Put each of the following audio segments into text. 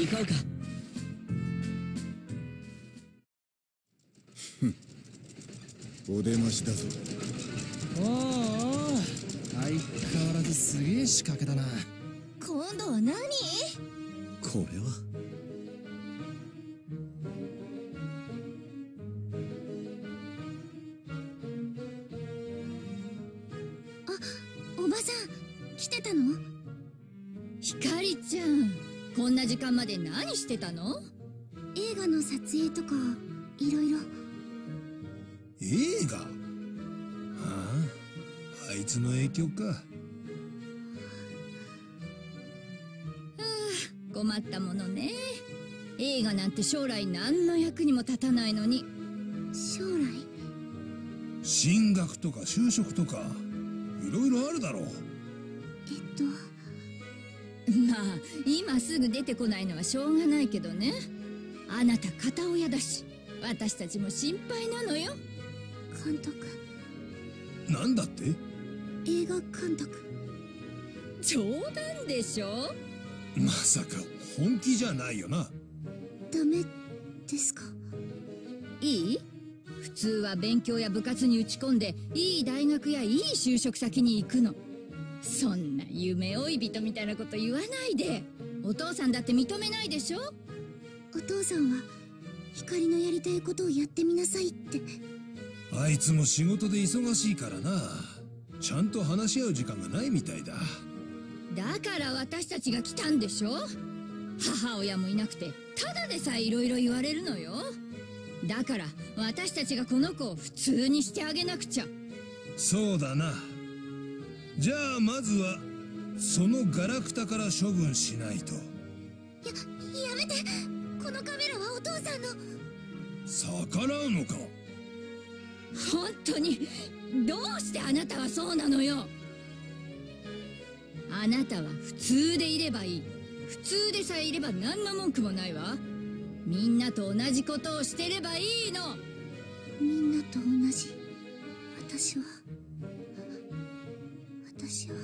行こうか。お出ましだぞ。おうおう相変わらずすげえ仕掛けだな。今度は何？これは間まで何してたの？映画の撮影とかいろいろ。映画？はああいつの影響か。困ったものね。映画なんて将来何の役にも立たないのに。将来？進学とか就職とかいろいろあるだろう。えっと まあ今すぐ出てこないのはしょうがないけどね。あなた片親だし私たちも心配なのよ。監督。なんだって？映画監督。冗談でしょ？まさか本気じゃないよな。ダメですか？いい？普通は勉強や部活に打ち込んでいい大学やいい就職先に行くの。そんな夢追い人みたいなこと言わないで。お父さんだって認めないでしょ？お父さんは光のやりたいことをやってみなさいって。あいつも仕事で忙しいからな。ちゃんと話し合う時間がないみたいだ。だから私たちが来たんでしょ？母親もいなくてただでさえいろいろ言われるのよ。だから私たちがこの子を普通にしてあげなくちゃ。そうだな。じゃあまずはそのガラクタから処分しないと。ややめて。このカメラはお父さんの。逆らうのか？本当にどうしてあなたはそうなのよ。あなたは普通でいればいい。普通でさえいれば何の文句もないわ。みんなと同じことをしてればいいの。みんなと同じ。私は私は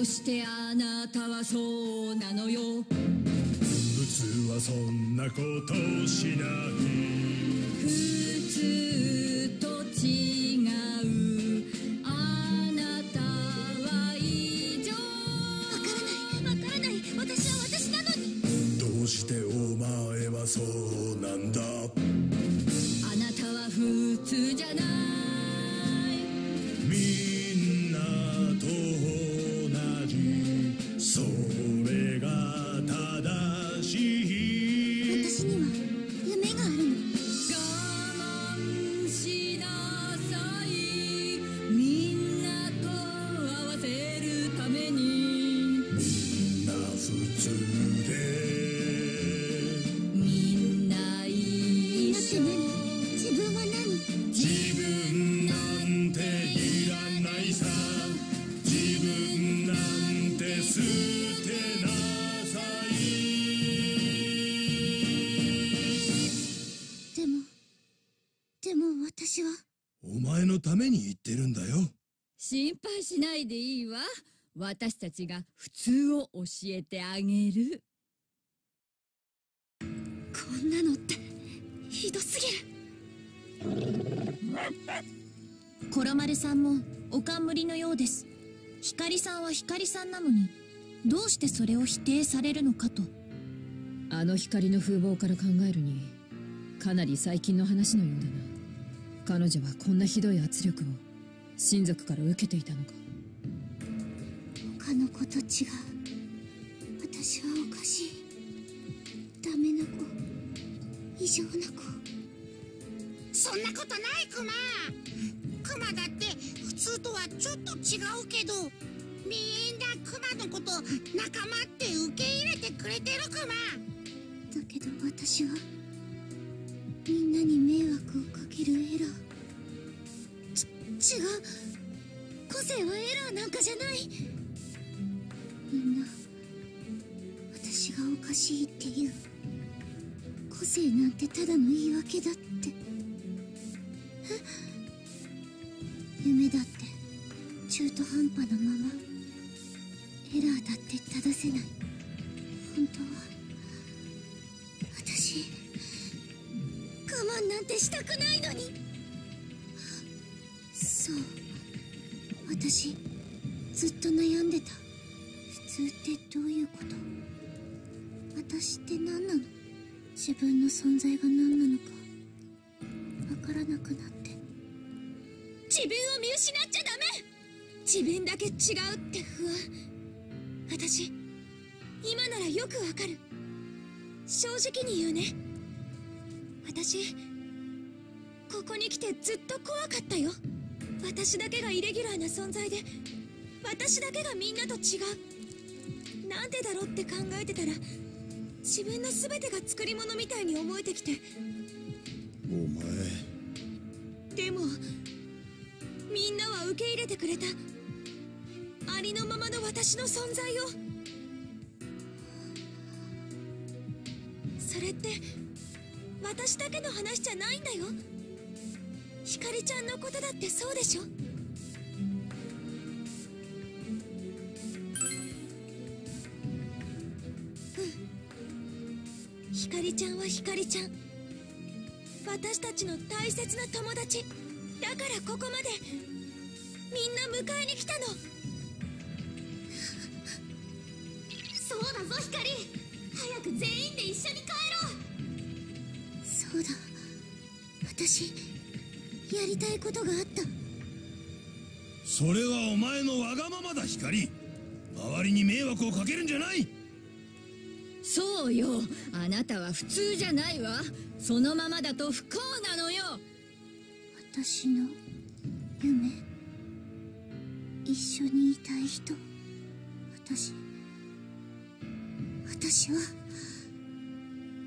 うしてあなたはそうなのよ？普通はそんなことしない。普通と違うないでいいわ。私たちが普通を教えてあげる。こんなのってひどすぎる。コロマルさんもお冠のようです。光さんは光さんなのにどうしてそれを否定されるのかと。あの光の風貌から考えるにかなり最近の話のようだな。彼女はこんなひどい圧力を親族から受けていたのか他の子と違う私はおかしい。ダメな子異常な子そんなことないクマ。クマだって普通とはちょっと違うけどみんなクマのこと仲間って受け入れてくれてるクマ。だけど私はみんなに迷惑をかけるエラー。ち違う。個性はエラーなんかじゃない。私がおかしいっていう。個性なんてただの言い訳だって。夢だって中途半端なままエラーだって正せない。本当は私我慢なんてしたくない。分の存在が何なのかわからなくなって。自分を見失っちゃダメ。自分だけ違うって不安。私今ならよくわかる。正直に言うね。私ここに来てずっと怖かったよ。私だけがイレギュラーな存在で私だけがみんなと違う。なんでだろうって考えてたら自分の全てが作り物みたいに思えてきて。お前。でもみんなは受け入れてくれた。ありのままの私の存在を。それって私だけの話じゃないんだよ。ひかりちゃんのことだってそうでしょりちゃんはひかりちゃん。私たちの大切な友達。だからここまでみんな迎えに来たの。そうだぞひかり。早く全員で一緒に帰ろう。そうだ。私やりたいことがあった。それはお前のわがままだ光周りに迷惑をかけるんじゃないそうよ。あなたは普通じゃないわ。そのままだと不幸なのよ。私の夢。一緒にいたい人。私私は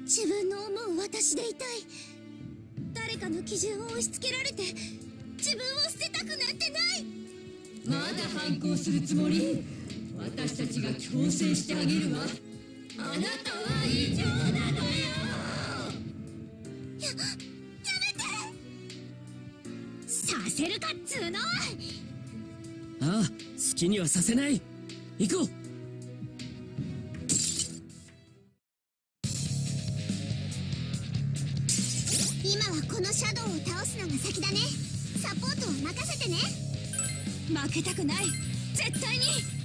自分の思う私でいたい。誰かの基準を押し付けられて自分を捨てたくなんてない。まだ反抗するつもり？私たちが強制してあげるわあなたは異常なのよややめてさせるかっつーのああ好きにはさせない。行こう。今はこのシャドウを倒すのが先だね。サポートは任せてね。負けたくない。絶対に。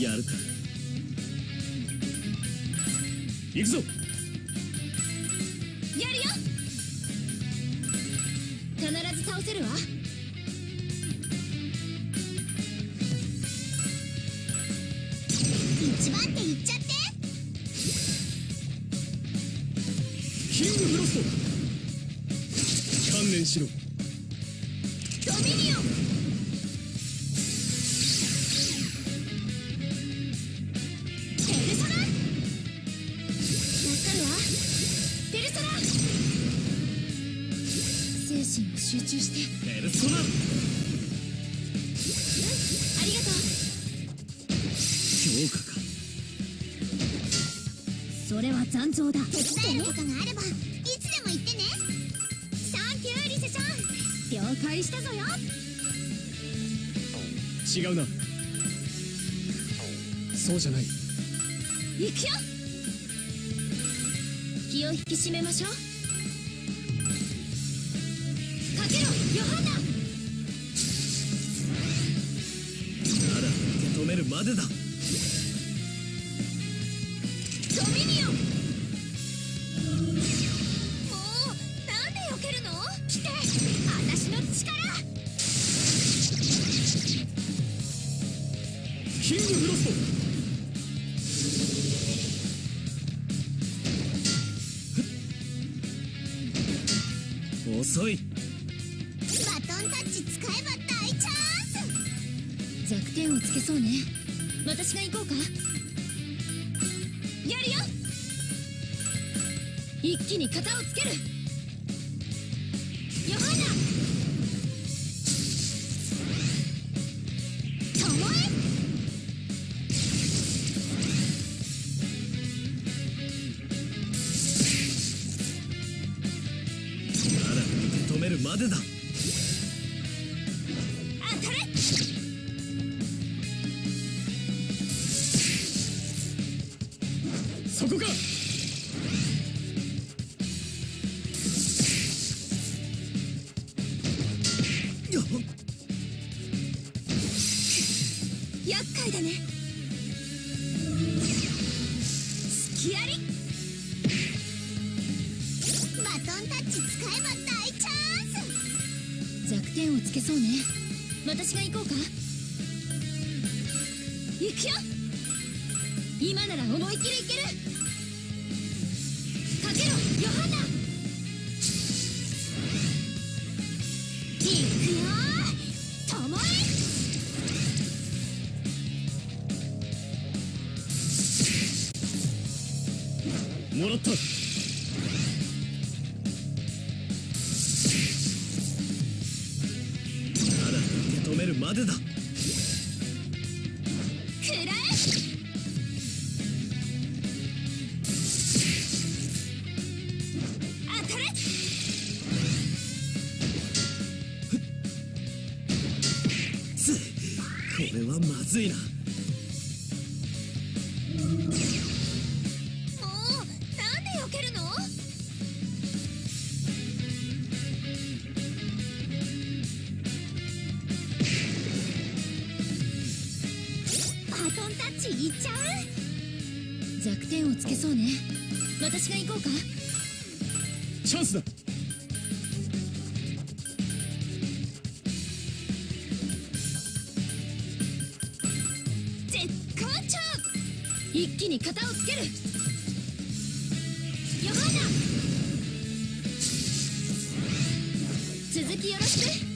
やるか行くぞ。やるよ。必ず倒せるわ。一番手いっちゃって。キングフロスト。観念しろそれは残像だ。手伝えることがあればいつでも言ってね。サンキューリセちゃん了解したぞよ。違うな。そうじゃない。行くよ。気を引き締めましょう。かけろヨハンナ。まだ受け止めるまでだやるよ。一気に型をつける。ヨハンナ行くよ。今なら思いっきりいける。かけろヨハンナ。行くよともえもらった。バトンタッチいっちゃう弱点をつけそうね。私が行こうか。チャンスだ。に型をつける。ヨハンナ続きよろしくく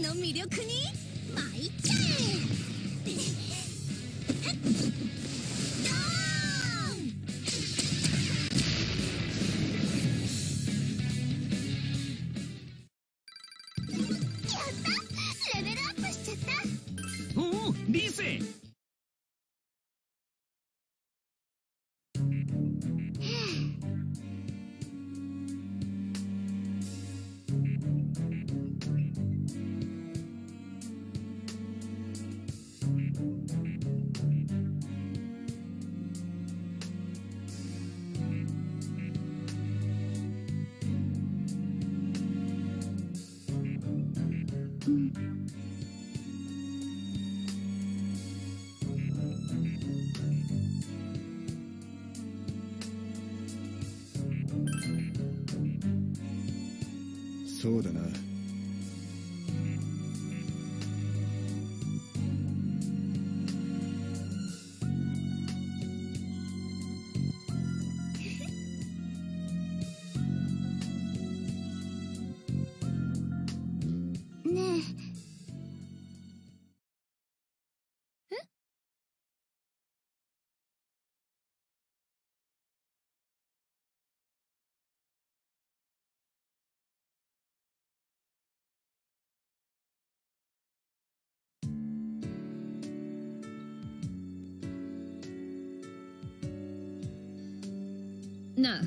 の魅力に参っちゃえな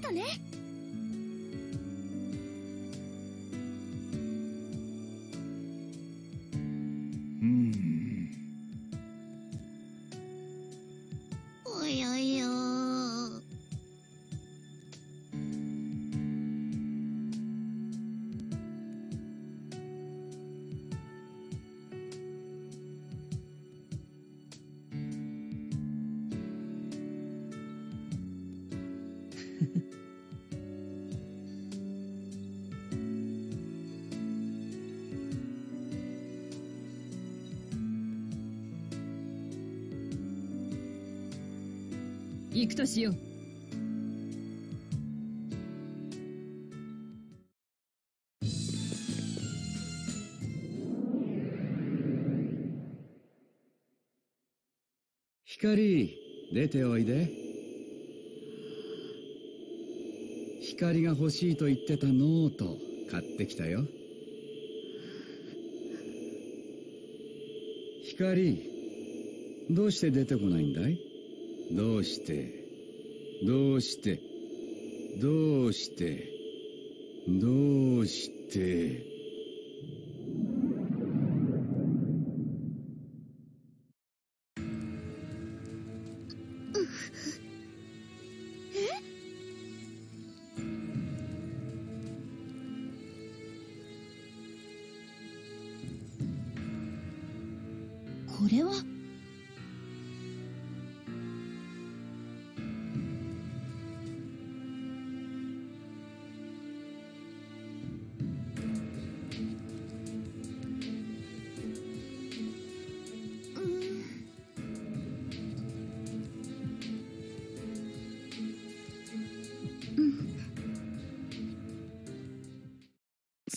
がとね。行くとしよう。光出ておいで。光が欲しいと言ってたノート買ってきたよ。光どうして出てこないんだい？どうしてどうしてどうしてどうして。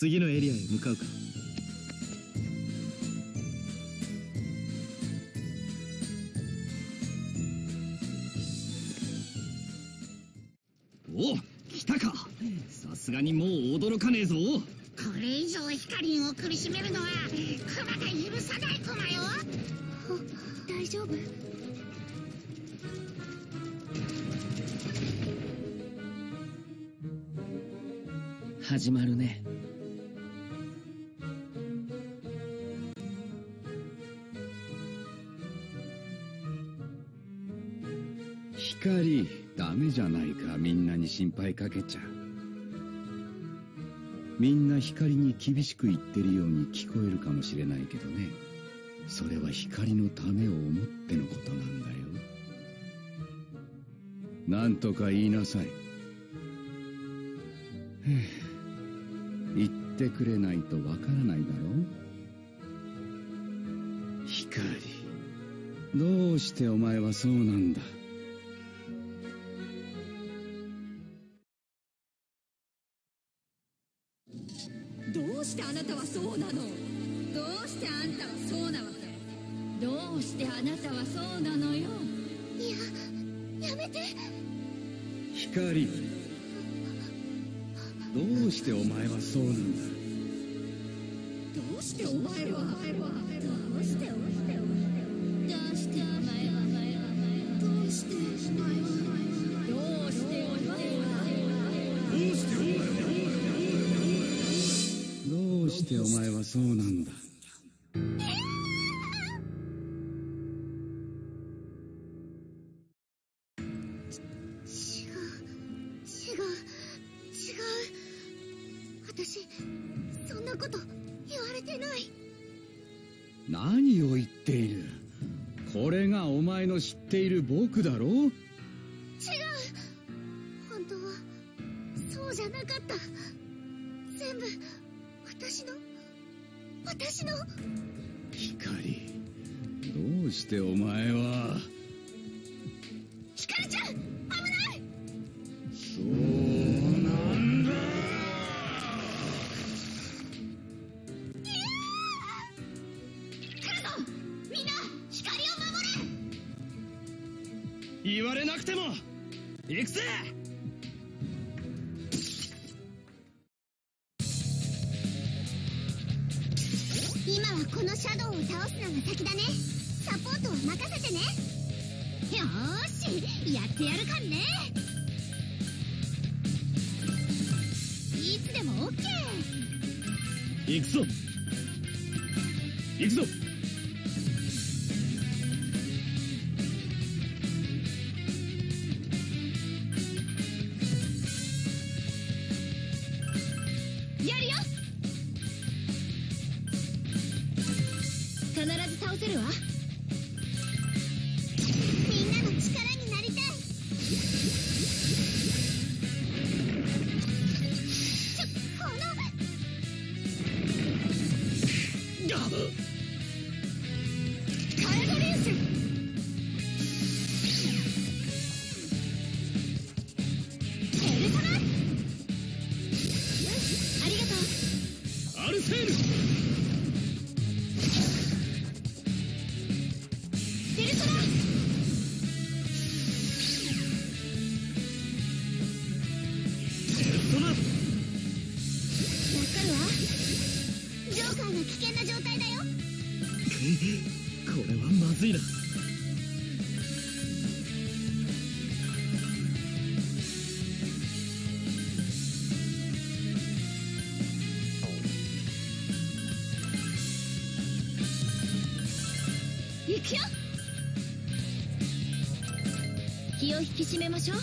次のエリアへ向かうかお来たか。さすがにもう驚かねえぞ。これ以上ヒカリンを苦しめるのはクマが許さないクマよ大丈夫？始まるねじゃないかみんなに心配かけちゃ。みんな光に厳しく言ってるように聞こえるかもしれないけどね。それは光のためを思ってのことなんだよ。なんとか言いなさい。言ってくれないとわからないだろ光。どうしてお前はそうなんだ？してあなたはそうなの？どうしてあんたはそうなわけ？どうしてあなたはそうなのよ？いややめて。光。どうしてお前はそうなんだ？どうしてお前はどうしてお前はしてお前はそうなんだ。違う。違う。違う。私そんなこと言われてない。何を言っている。これがお前の知っている僕だろ違うしてお前は。ひかりちゃん危ない！そうなんだ。来るぞ！みんな光を守れ！言われなくても行くぜ！今はこのシャドウを倒すのが先だねサポートは任せてね。よしやってやるかんね。いつでも OK 行くぞ。行くぞ。気を引き締めましょう。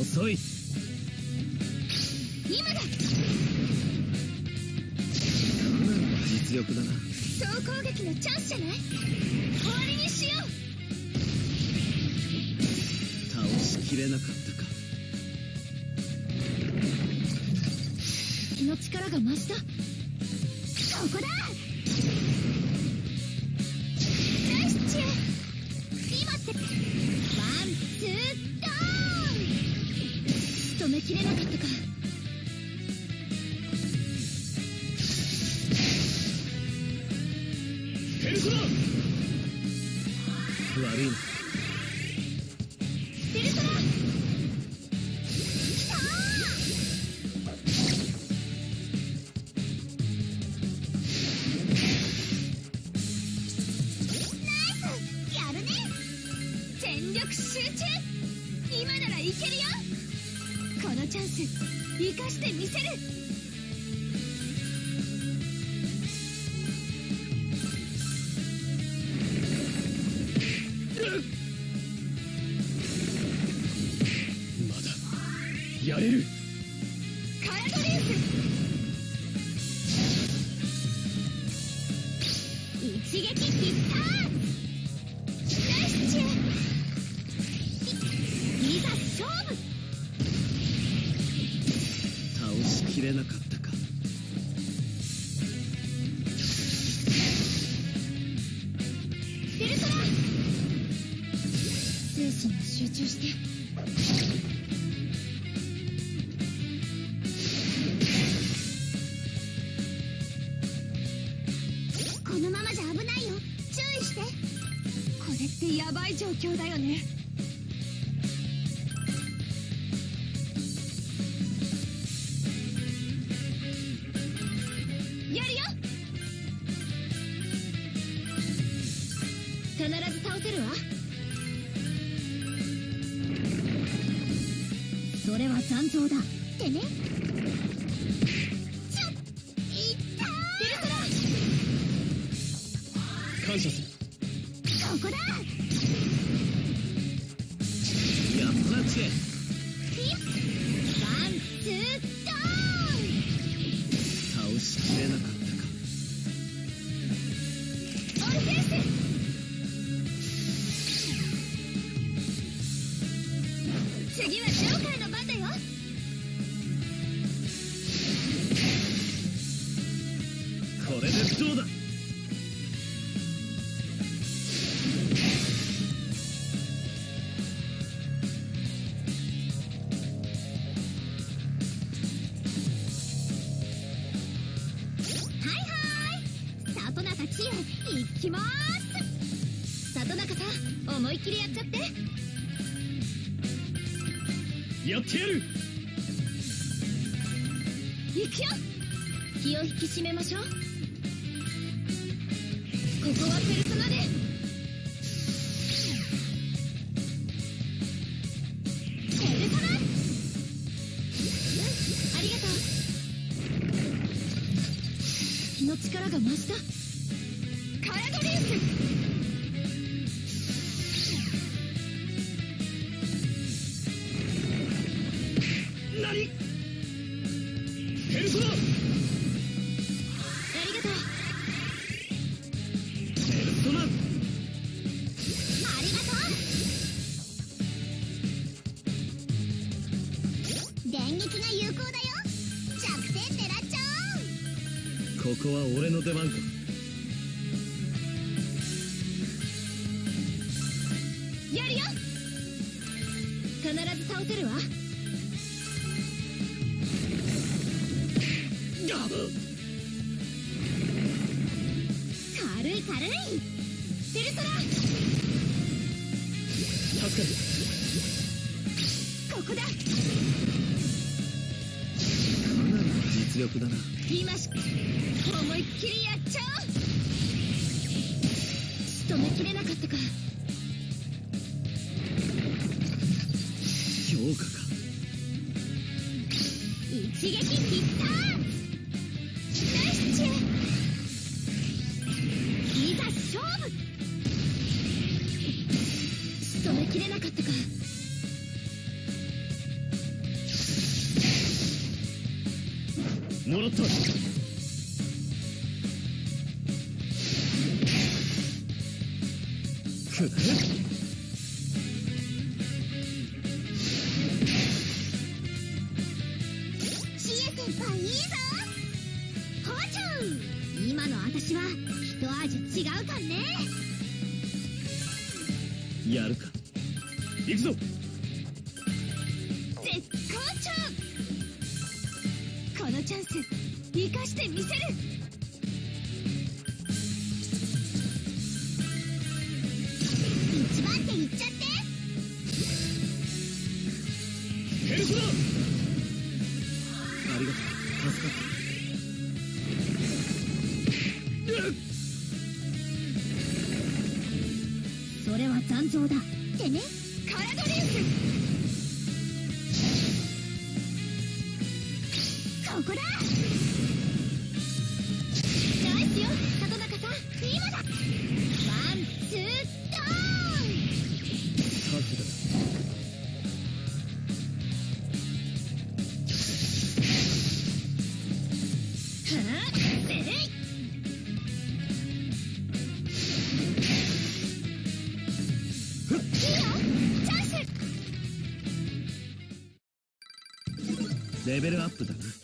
遅い。今だ。かなりの実力だな。総攻撃のチャンスじゃない？終わりにしよう。倒しきれなかったか。気の力が増した。ここだ切れなかったか。状況だよね。やるよ。必ず倒せるわ。それは残像だ。ってね。きます。里中さん思いっきりやっちゃって。やってやる。行くよ気を引き締めましょう。ここはペルソナでペルソナありがとう。気の力が増した。電撃が有効だよ。弱点狙っちゃおう。ここは俺の出番か。力だな。今し思いっきりやもったくっ。ここだレベルアップだな。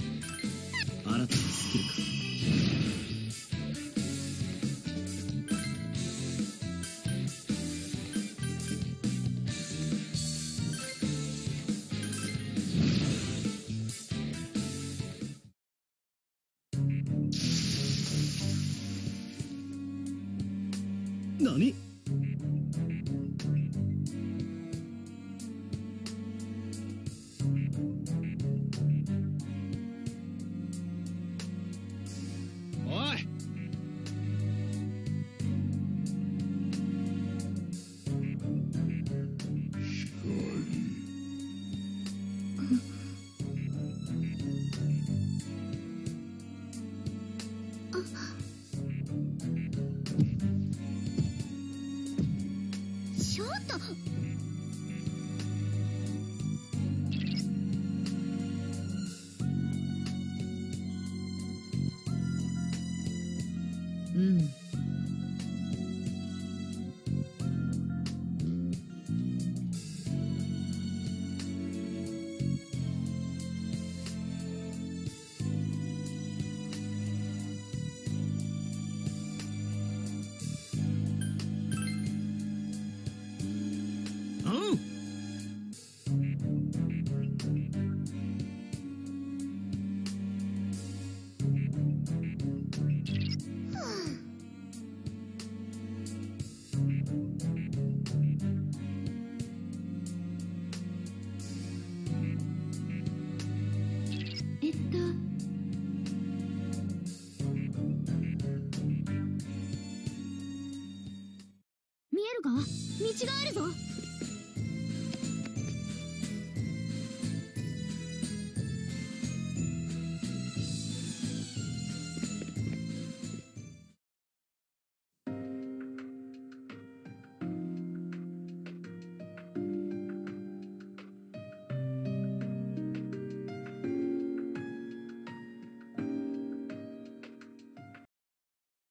Hmm?